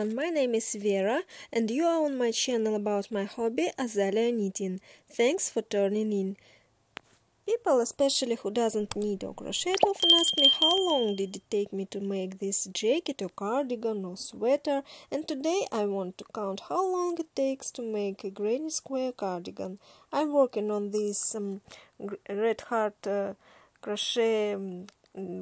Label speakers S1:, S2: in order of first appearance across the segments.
S1: everyone, my name is Vera and you are on my channel about my hobby Azalea knitting. Thanks for turning in. People, especially who doesn't knit or crochet, often ask me how long did it take me to make this jacket or cardigan or sweater and today I want to count how long it takes to make a granny square cardigan. I'm working on this um, red heart uh, crochet um,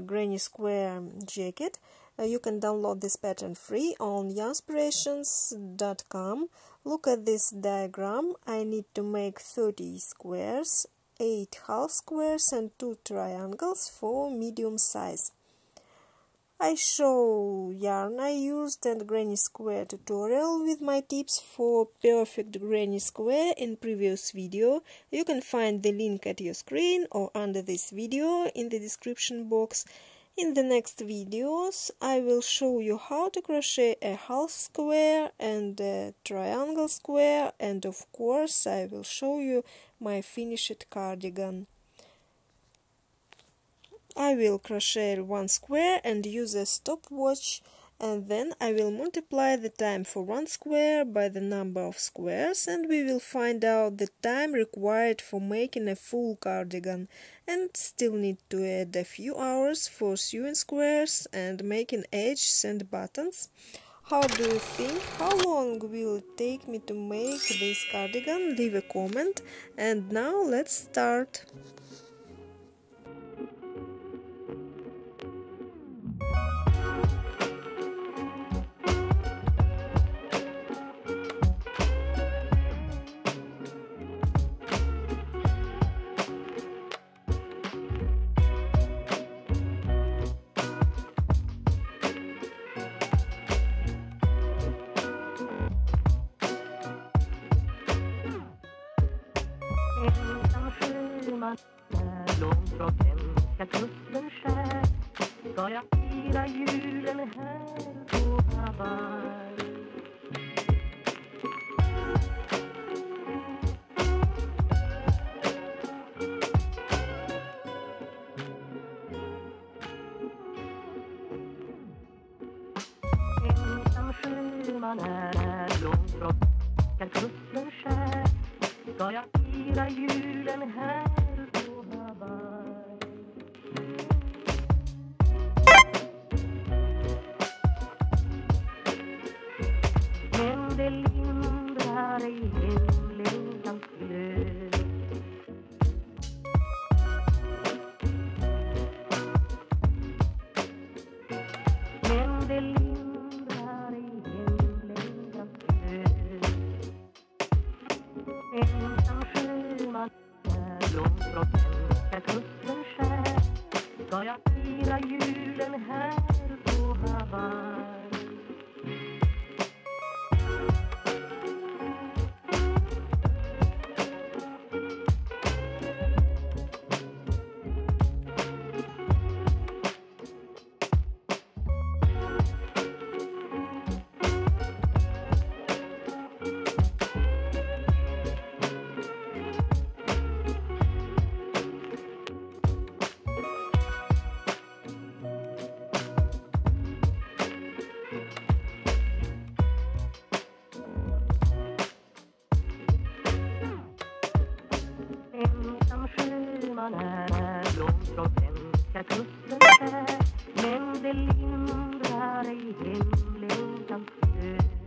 S1: granny square jacket uh, you can download this pattern free on yarnspirations.com. Look at this diagram. I need to make 30 squares, 8 half squares and 2 triangles for medium size. I show yarn I used and granny square tutorial with my tips for perfect granny square in previous video. You can find the link at your screen or under this video in the description box. In the next videos I will show you how to crochet a half square and a triangle square and of course I will show you my finished cardigan. I will crochet one square and use a stopwatch and then I will multiply the time for one square by the number of squares and we will find out the time required for making a full cardigan and still need to add a few hours for sewing squares and making edges and buttons. How do you think? How long will it take me to make this cardigan? Leave a comment and now let's start.
S2: Ska jag fira julen här på Hawaii Ensam sjöman är här långt från svenska kusten skär ska jag fira julen här ska jag fira julen här på Hawaii? Man är. Långt från svenska kusten Men det lindrar ej hemlängtans död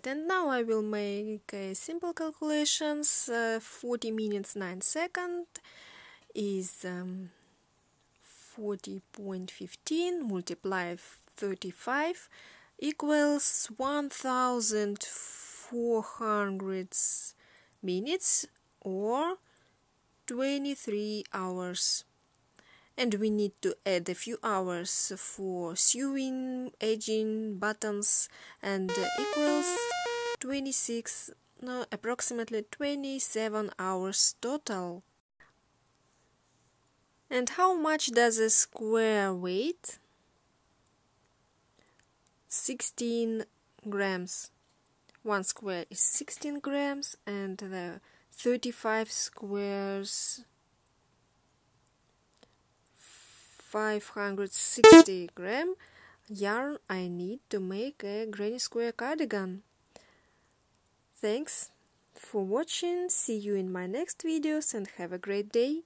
S1: Right, and now I will make a simple calculations. Uh, 40 minutes 9 seconds is um, 40.15 multiplied 35 equals 1400 minutes or 23 hours and we need to add a few hours for sewing, edging, buttons and equals 26 no approximately 27 hours total. And how much does a square weight? 16 grams. One square is 16 grams and the 35 squares 560 gram yarn I need to make a granny square cardigan. Thanks for watching, see you in my next videos and have a great day.